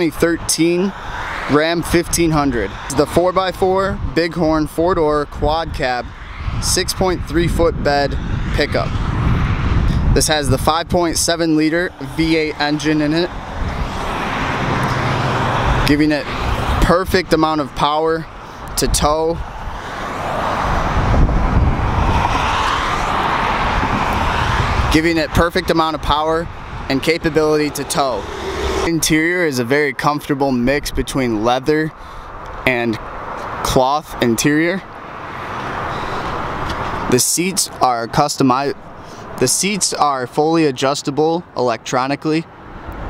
2013 Ram 1500. The 4x4 Bighorn 4-door quad cab 6.3 foot bed pickup. This has the 5.7 liter V8 engine in it, giving it perfect amount of power to tow. Giving it perfect amount of power and capability to tow. Interior is a very comfortable mix between leather and cloth interior. The seats are customized. The seats are fully adjustable electronically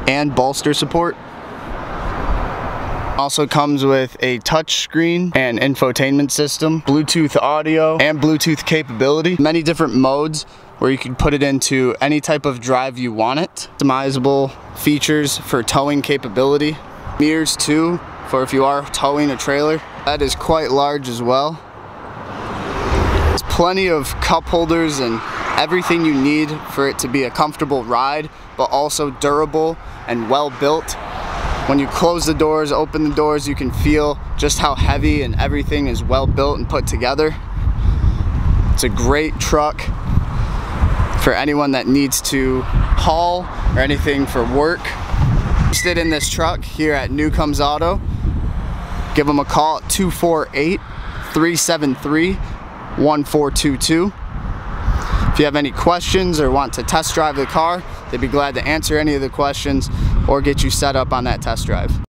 and bolster support. Also comes with a touchscreen and infotainment system, Bluetooth audio, and Bluetooth capability. Many different modes where you can put it into any type of drive you want it. Customizable features for towing capability. Mirrors too, for if you are towing a trailer. That is quite large as well. There's plenty of cup holders and everything you need for it to be a comfortable ride, but also durable and well built. When you close the doors, open the doors, you can feel just how heavy and everything is well built and put together. It's a great truck for anyone that needs to haul or anything for work. Interested in this truck here at Newcomb's Auto, give them a call at 248-373-1422. If you have any questions or want to test drive the car, they'd be glad to answer any of the questions or get you set up on that test drive.